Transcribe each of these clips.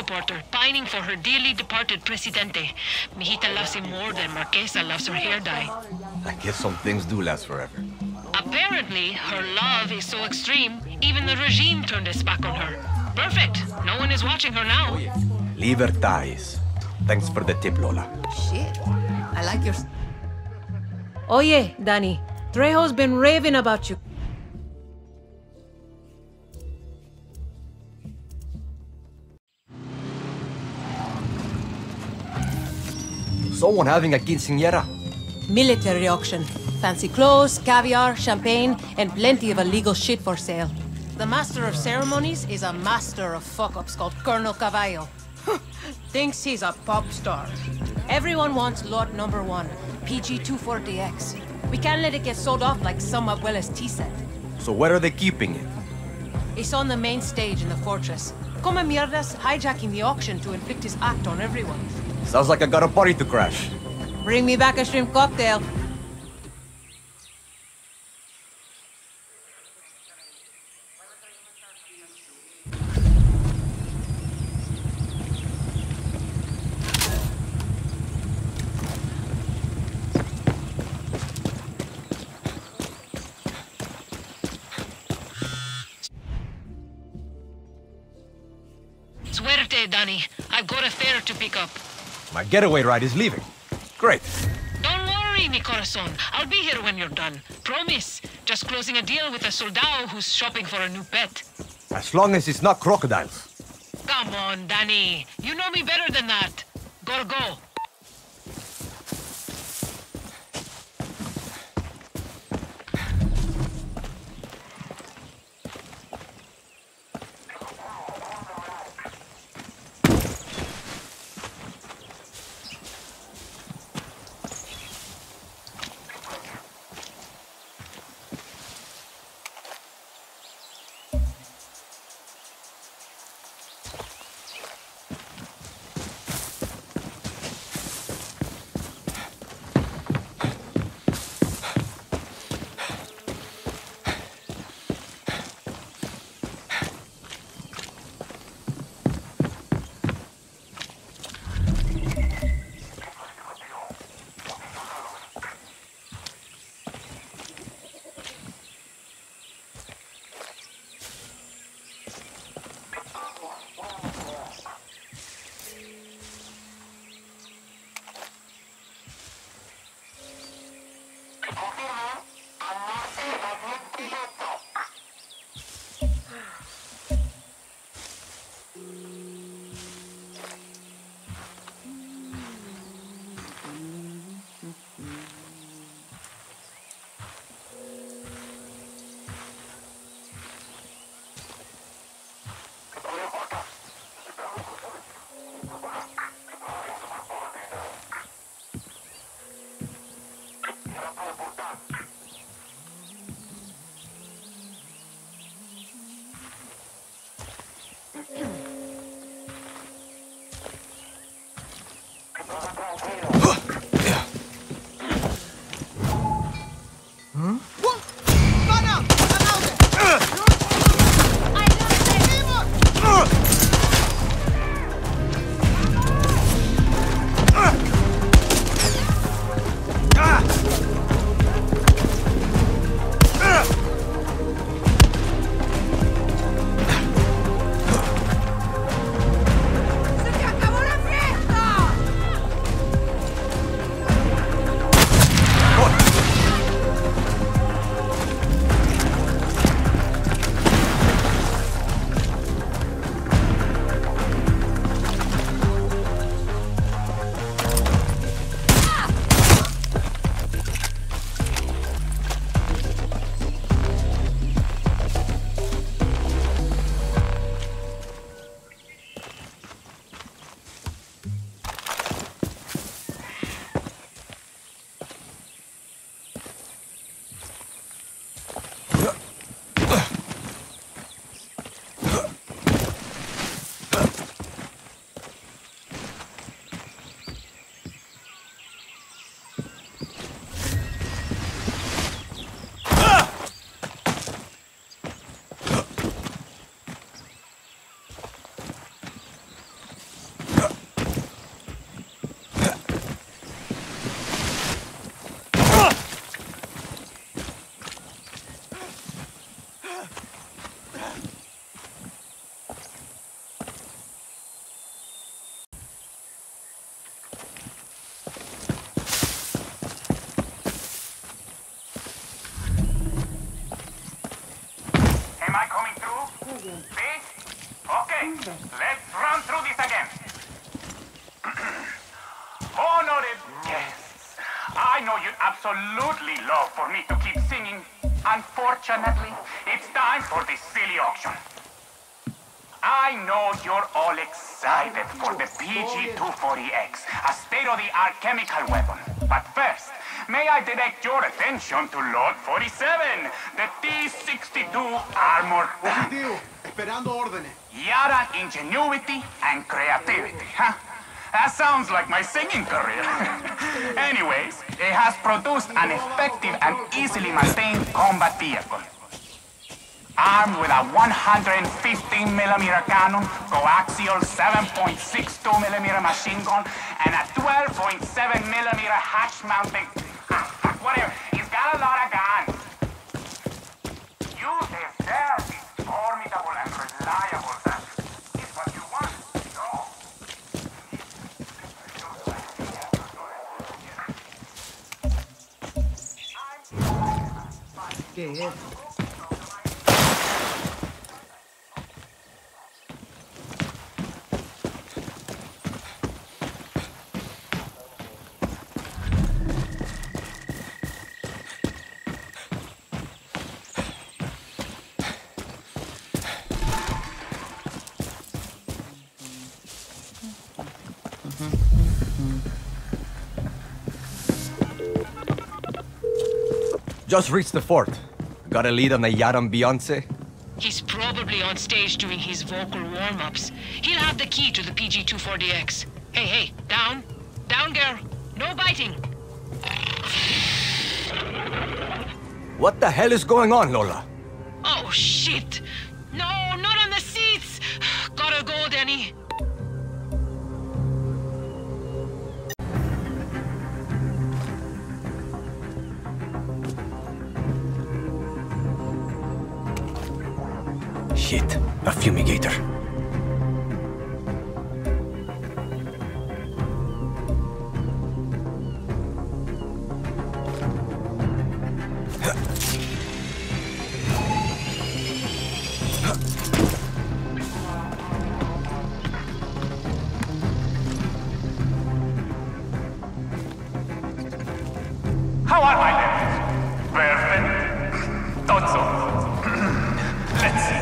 Castillo supporter, pining for her dearly departed Presidente. Mijita loves him more than Marquesa loves her hair dye. I guess some things do last forever. Apparently, her love is so extreme, even the regime turned its back on her. Perfect. No one is watching her now. Libertad. Thanks for the tip, Lola. Shit. I like your... Oye, Dani. Trejo's been raving about you. Someone having a quinceañera? Military auction. Fancy clothes, caviar, champagne, and plenty of illegal shit for sale. The master of ceremonies is a master of fuck-ups called Colonel Cavallo. Thinks he's a pop star. Everyone wants lot number one, PG-240X. We can't let it get sold off like some abuela's tea set. So where are they keeping it? It's on the main stage in the fortress. Come mierdas hijacking the auction to inflict his act on everyone. Sounds like I got a party to crash. Bring me back a shrimp cocktail. My getaway ride is leaving. Great. Don't worry, mi corazon. I'll be here when you're done. Promise. Just closing a deal with a soldado who's shopping for a new pet. As long as it's not crocodiles. Come on, Dani. You know me better than that. Gotta chemical weapon. But first, may I direct your attention to Lot 47, the T-62 armor tank. Positivo, esperando órdenes. Yara ingenuity and creativity, huh? That sounds like my singing career. Anyways, it has produced an effective and easily maintained combat vehicle. Armed with a 115 millimeter cannon, coaxial 7.62 millimeter machine gun, and a 12.7 millimeter hatch mounting. Ah, whatever. He's got a lot of guns. You deserve this formidable and reliable gun. It's what you want. No. ¿Qué es? Just reached the fort. Got a lead on the Yaran Beyonce? He's probably on stage doing his vocal warm-ups. He'll have the key to the PG-240X. Hey, hey, down. Down, girl. No biting. What the hell is going on, Lola? Oh, shit. How are my levels? Perfect. So. Let's see.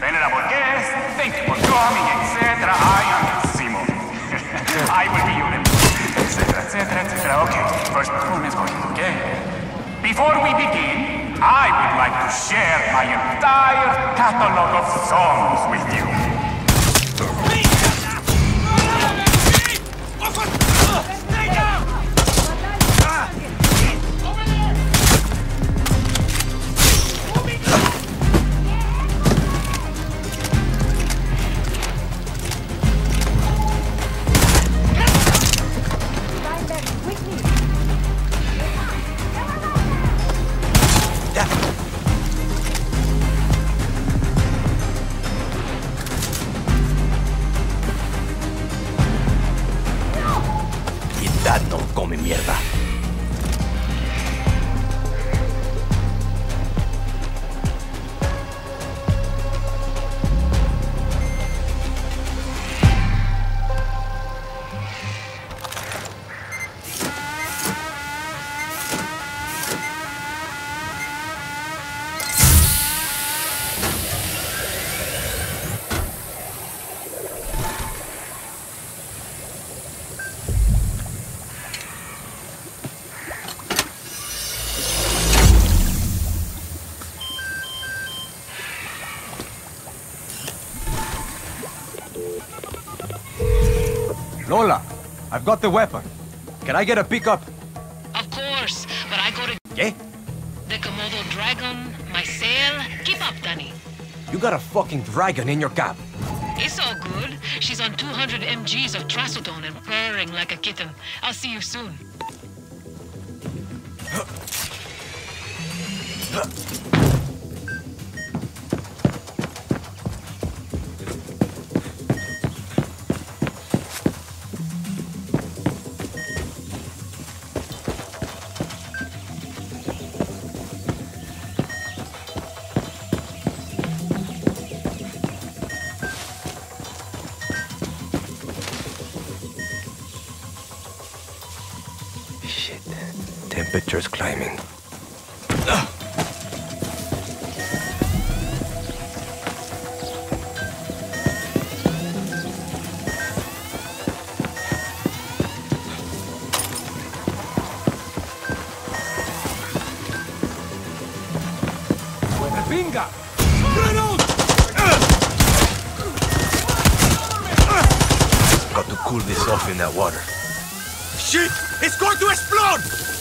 Venerable guest, thank you for coming, etc. I am Simo. I will be your etc. etc. etc. Okay, first performance going, okay? Before we begin, I would like to share my entire catalog of songs with you. Got the weapon. Can I get a pickup? Of course, but I gotta... Yeah? The Komodo dragon, my sail. Keep up, Dani. You got a fucking dragon in your cab. It's all good. She's on 200 mgs of trazodone and purring like a kitten. I'll see you soon. cool this off in that water. Shit! It's going to explode!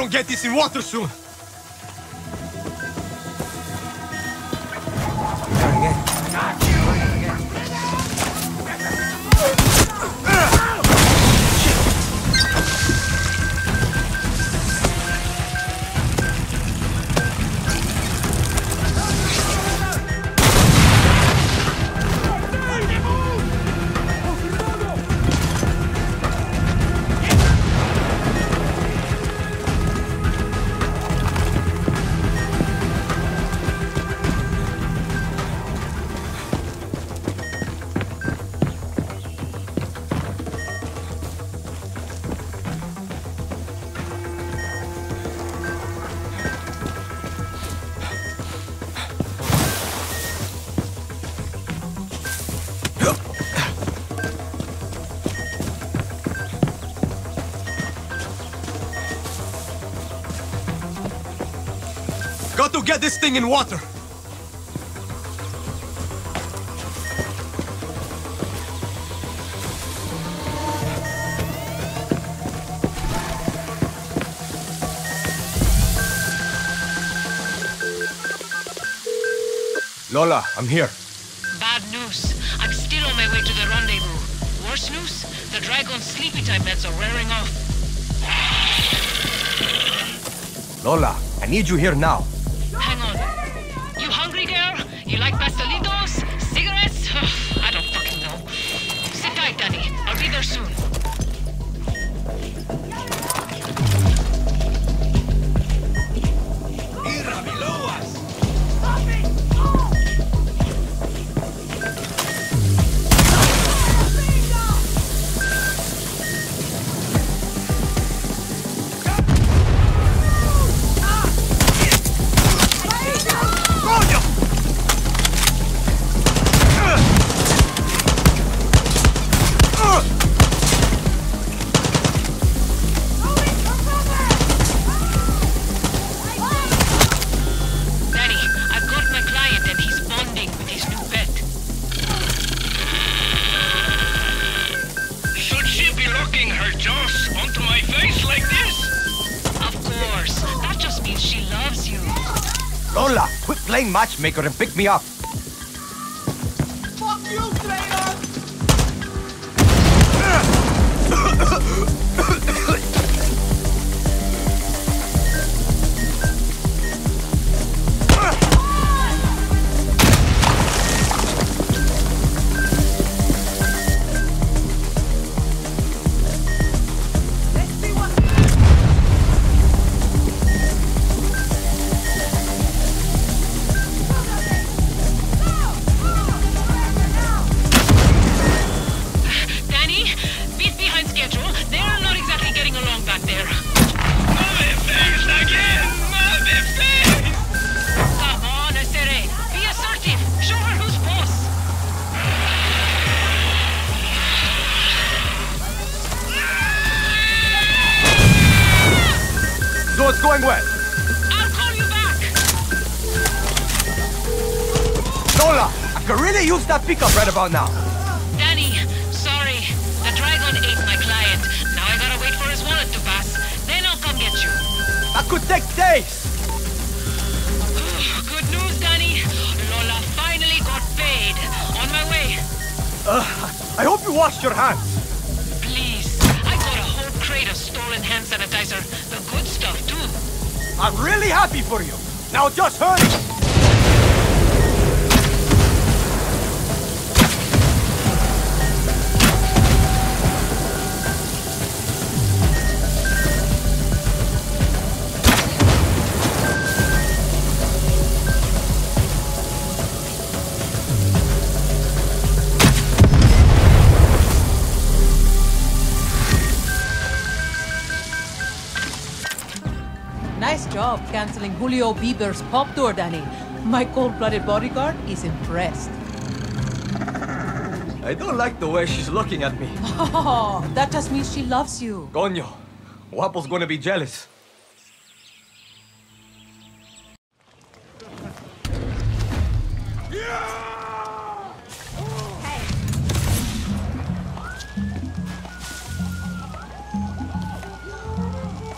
Don't get this in water soon. Get this thing in water. Lola, I'm here. Bad news. I'm still on my way to the rendezvous. Worse news? The Dragon's sleepy time meds are wearing off. Lola, I need you here now. Matchmaker and pick me up. That pickup right about now. Dani, sorry. The dragon ate my client. Now I gotta wait for his wallet to pass. Then I'll come get you. That could take days. Good news, Dani. Lola finally got paid. On my way. Uh, I hope you washed your hands. Please. I got a whole crate of stolen hand sanitizer. The good stuff, too. I'm really happy for you. Now just hurry. Nice job canceling Julio Bieber's pop tour, Dani. My cold-blooded bodyguard is impressed. I don't like the way she's looking at me. Oh, that just means she loves you. Coño, Guapo's gonna be jealous.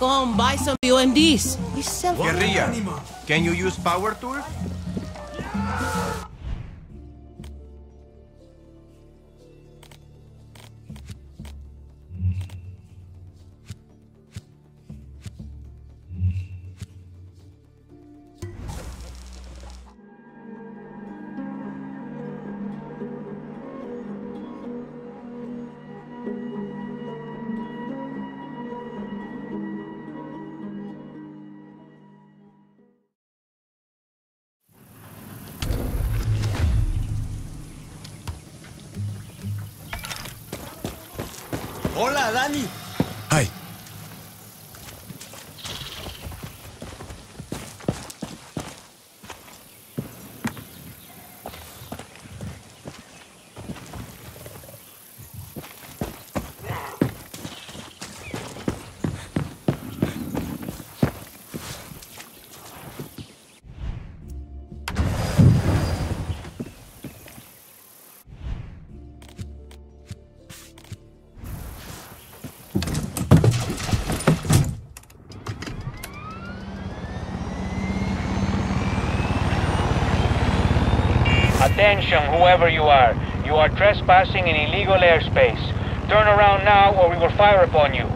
Come buy some We sell Guerrilla, can you use power tool? ami. Attention, whoever you are. You are trespassing in illegal airspace. Turn around now or we will fire upon you.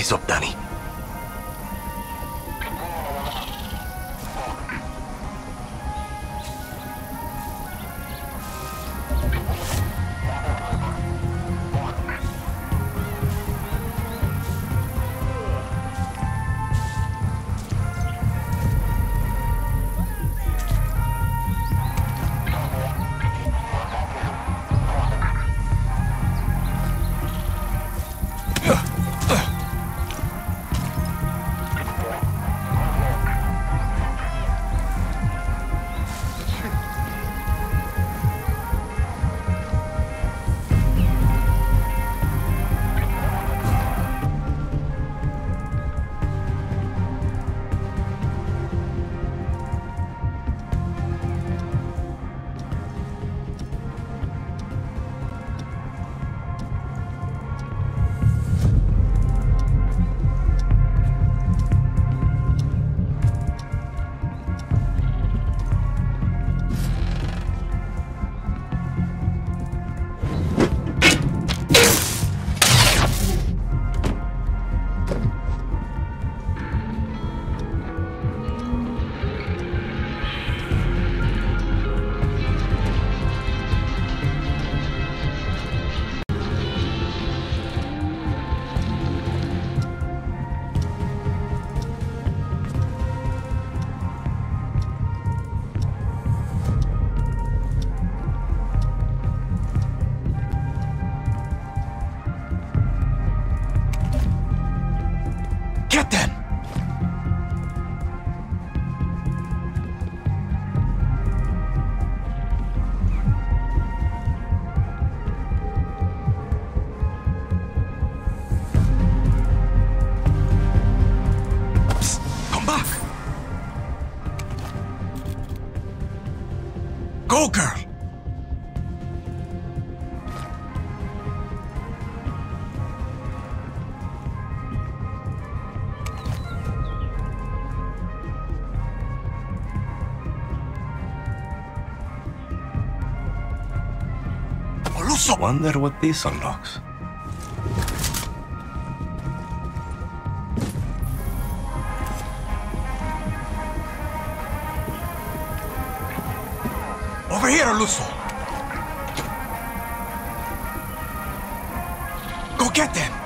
Eyes up, Dani. Wonder what this unlocks. Over here, Oluso! Go get them!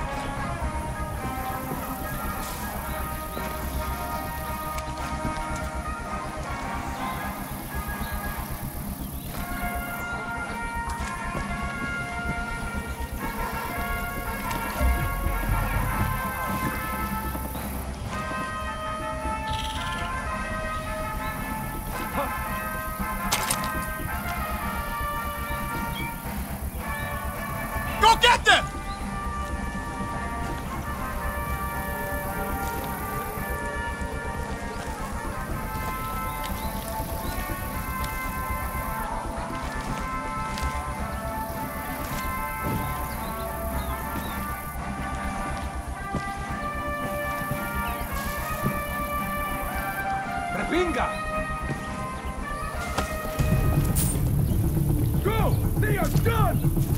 Done!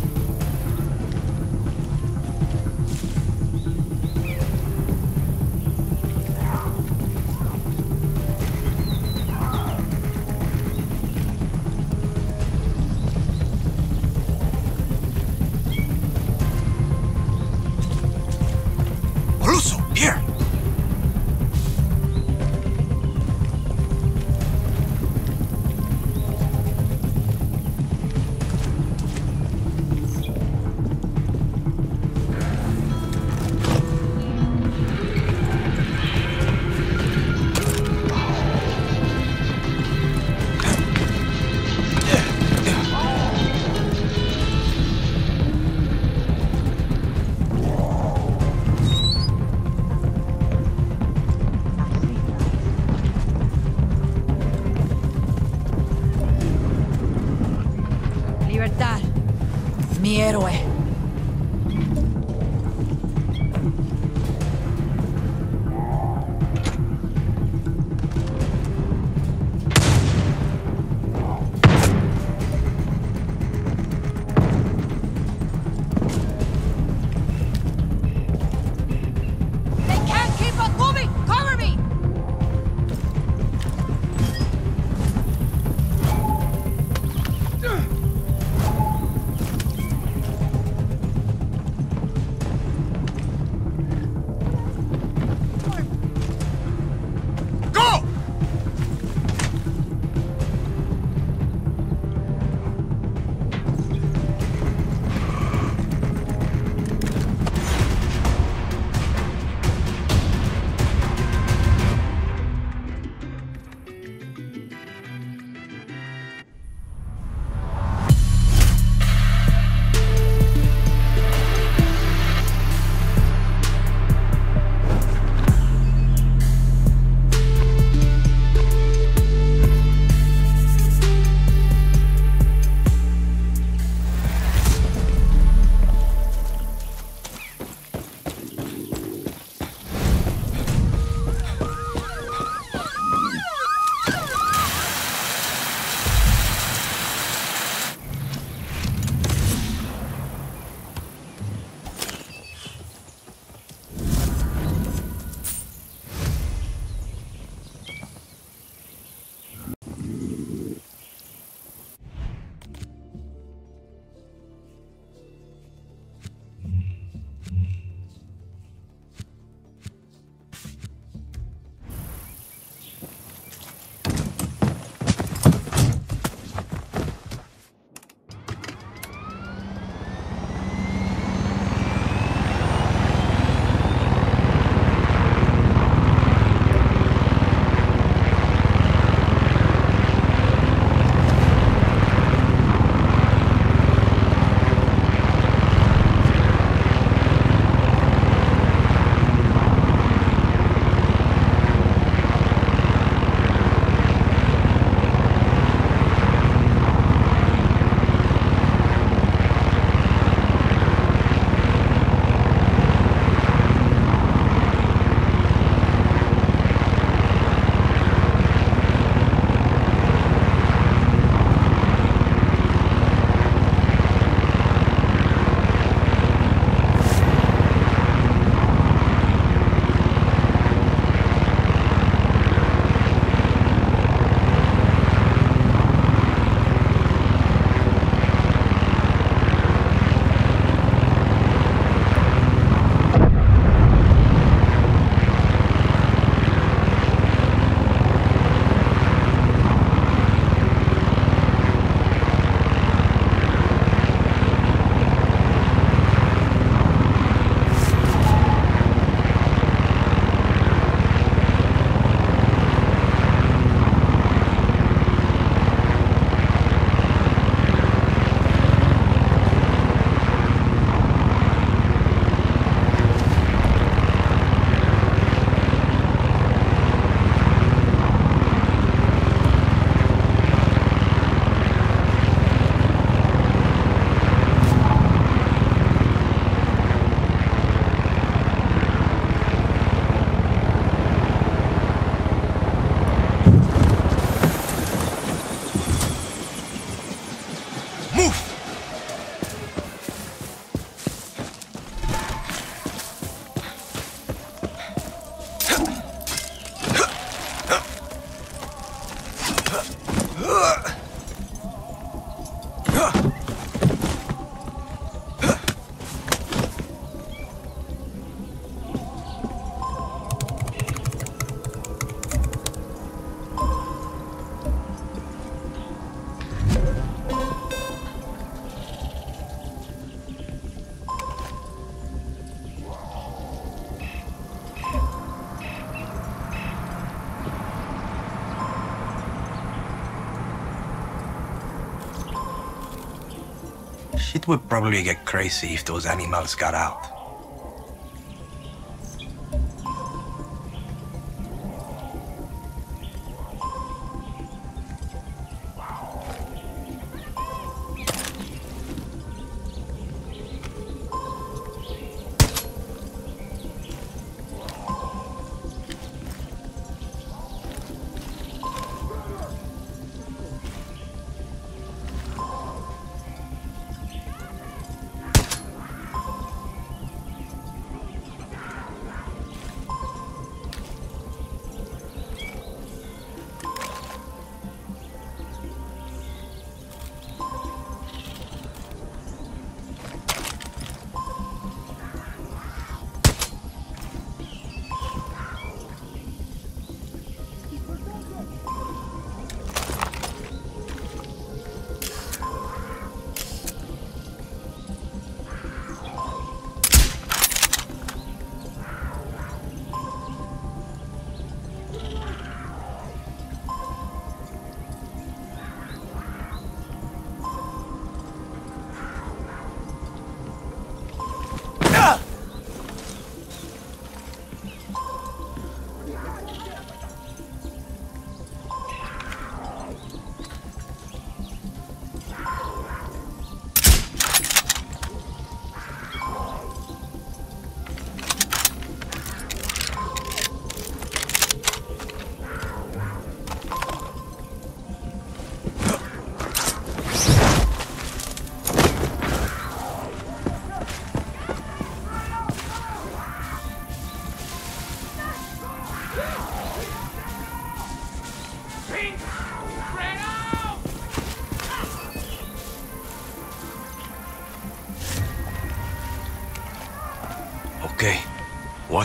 Shit would probably get crazy if those animals got out.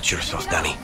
Watch yourself, Dani.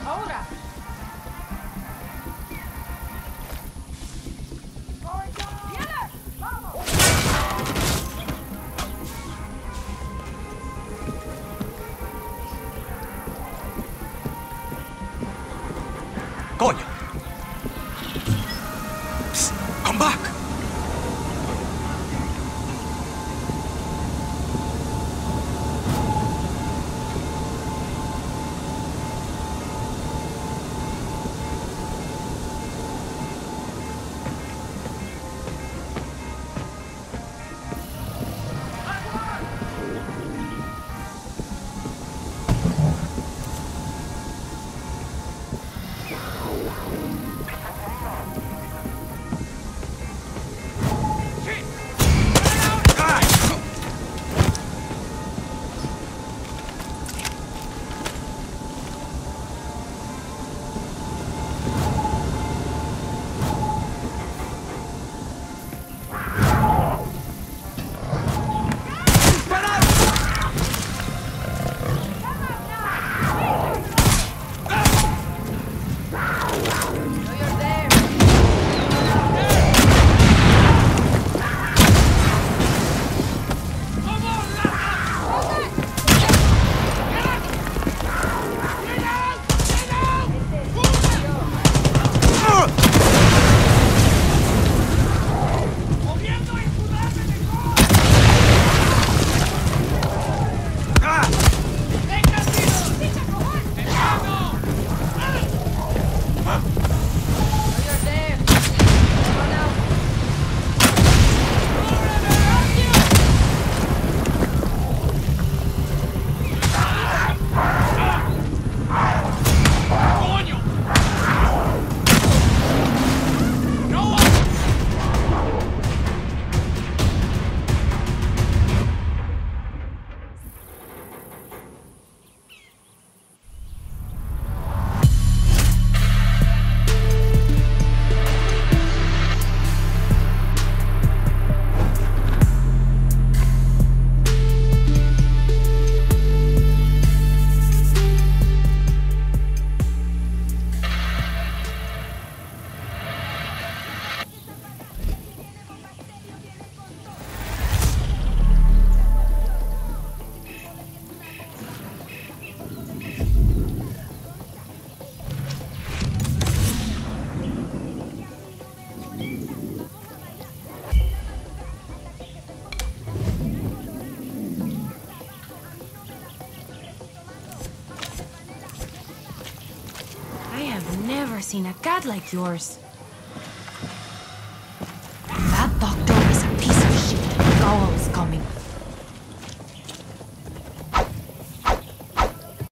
Seen a god like yours.